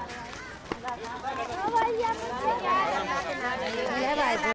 भाई